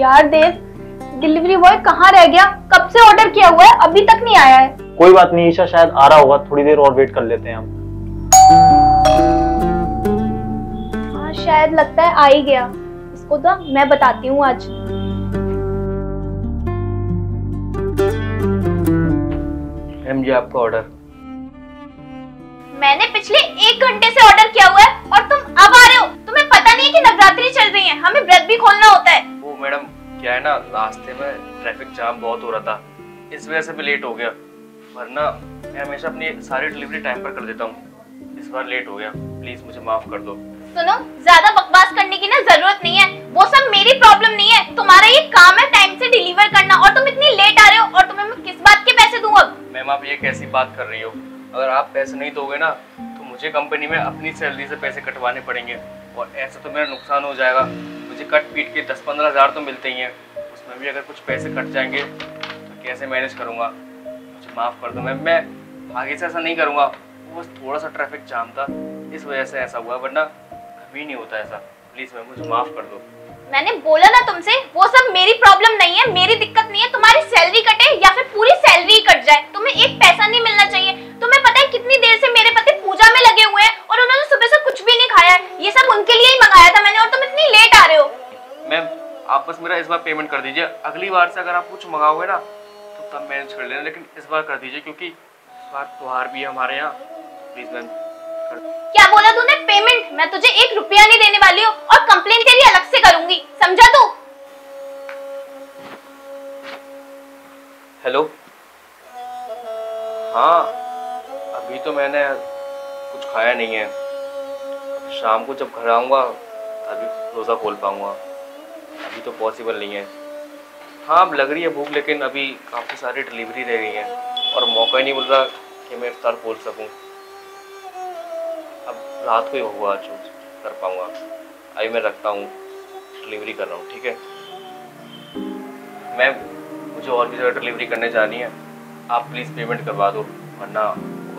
यार देव delivery boy कहाँ रह गया? कब से ऑर्डर किया हुआ है? अभी तक नहीं आया है। कोई बात नहीं ईशा शायद आ रहा होगा। थोड़ी देर और वेट कर लेते हैं हम। हाँ शायद लगता है आ ही गया। इसको तो मैं बताती हूँ आज। मैम जी आपका ऑर्डर मैंने पिछले एक घंटे से ऑर्डर किया हुआ है और तुम अब आ रहे हो। तुम्हें पता नहीं है कि नवरात्रि चल रही है। हमें व्रत भी खोलना होता है। वो मैडम क्या है ना रास्ते में ट्रैफ़िक जाम बहुत हो रहा था। इस वजह से भी लेट हो गया। वरना मैं हमेशा अपनी सारी डिलीवरी टाइम पर कर देता हूँ। इस बार लेट हो गया। प्लीज़ मुझे माफ़ कर दो। सुनो ज़्यादा बकवास करने की ना ज़रूरत नहीं है। वो सब मेरी प्रॉब्लम नहीं है। तुम्हारा ये काम है टाइम से डिलीवर करना और तुम इतनी लेट आ रहे हो और तुम्हें मैं किस बात के पैसे दूँ अब? मैम आप ये कैसी बात कर रही हो? अगर आप पैसे नहीं दोगे ना तो मुझे कंपनी में अपनी सैलरी से पैसे कटवाने पड़ेंगे। और ऐसा तो मेरा नुकसान हो जाएगा। मुझे कट पीट के दस पंद्रह हज़ार तो मिलते ही हैं। उसमें भी अगर कुछ पैसे कट जाएँगे तो कैसे मैनेज करूँगा? मुझे माफ़ कर दो। मैम मैं आगे से ऐसा नहीं करूँगा। बस थोड़ा सा ट्रैफ़िक जाम था। इस वजह से ऐसा हुआ, वरना कभी नहीं होता ऐसा। प्लीज़ मैम मुझे माफ़ कर दो। मैंने बोला ना तुमसे, वो सब मेरी प्रॉब्लम नहीं है, मेरी दिक्कत नहीं है। तुम्हारी सैलरी कटे या फिर आप बस मेरा इस बार पेमेंट कर दीजिए। अगली बार से अगर आप कुछ मंगाओगे ना तो तब मैनेज कर लेना लेकिन इस बार कर दीजिए क्योंकि इस बार त्योहार भी है हमारे यहाँ। प्लीज़ मैम क्या बोला तूने? पेमेंट मैं तुझे एक रुपया नहीं देने वाली हूँ और कंप्लेन तेरी अलग से करूँगी समझा तू? हेलो हाँ अभी तो मैंने कुछ खाया नहीं है। शाम को जब घर आऊँगा तभी रोज़ा खोल पाऊँगा। अभी तो पॉसिबल नहीं है। हाँ अब लग रही है भूख, लेकिन अभी काफ़ी सारी डिलीवरी रह गई है। और मौका ही नहीं मिल रहा कि मैं इफ्तार खोल सकूँ। अब रात को ही हुआ चूज़ कर पाऊँगा। अभी मैं रखता हूँ डिलीवरी कर रहा हूँ, ठीक है? मैं, मुझे और भी जगह डिलीवरी करने जानी है। आप प्लीज़ पेमेंट करवा दो, वरना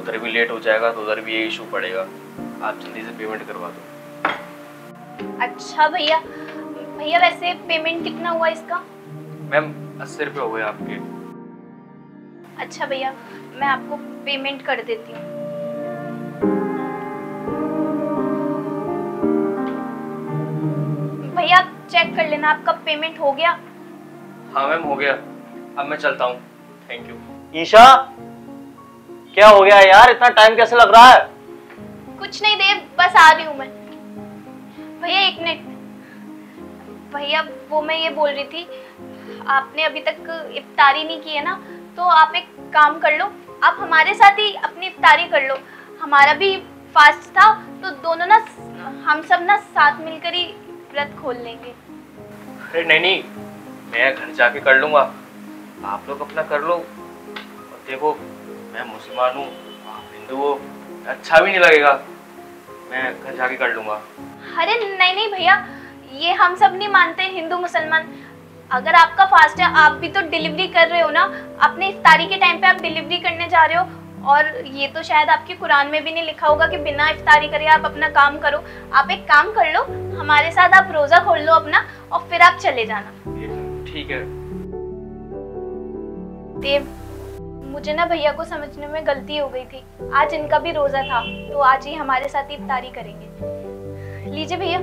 उधर भी लेट हो जाएगा तो उधर भी ये इशू पड़ेगा। आप जल्दी से पेमेंट करवा दो। अच्छा भैया भैया वैसे पेमेंट कितना हुआ इसका? मैम अस्सी रुपये हो गए आपके। अच्छा भैया मैं आपको पेमेंट कर देती हूँ। भैया आप चेक कर लेना आपका पेमेंट हो गया? हाँ मैम हो गया। अब मैं चलता हूँ। थैंक यू ईशा क्या हो गया यार? इतना टाइम कैसे लग रहा है? कुछ नहीं देव बस आ रही हूँ मैं। भैया एक मिनट भैया वो मैं ये बोल रही थी आपने अभी तक इफ्तारी नहीं की है ना तो आप एक काम कर लो आप हमारे साथ ही अपनी इफ्तारी कर लो। हमारा भी फास्ट था तो दोनों ना हम सब ना साथ मिलकर ही व्रत खोल लेंगे। अरे नहीं नहीं मैं घर जाके कर लूँगा। आप लोग अपना कर लो। और देखो मैं मुसलमान हूँ आप हिंदू हो अच्छा भी नहीं लगेगा। मैं घर जाके कर लूँगा। अरे नहीं नहीं भैया ये हम सब नहीं मानते हिंदू मुसलमान। अगर आपका फास्ट है आप भी तो डिलीवरी कर रहे हो ना। अपने इफ्तारी के टाइम पे आप डिलीवरी करने जा रहे हो। और ये तो शायद आपके कुरान में भी नहीं लिखा होगा कि बिना इफ्तारी करे आप अपना काम करो। आप एक काम कर लो हमारे साथ आप रोजा खोल लो अपना और फिर आप चले जाना। ठीक है। देव मुझे ना भैया को समझने में गलती हो गई थी। आज इनका भी रोजा था तो आज ही हमारे साथ इफ्तारी करेंगे। लीजिए भैया।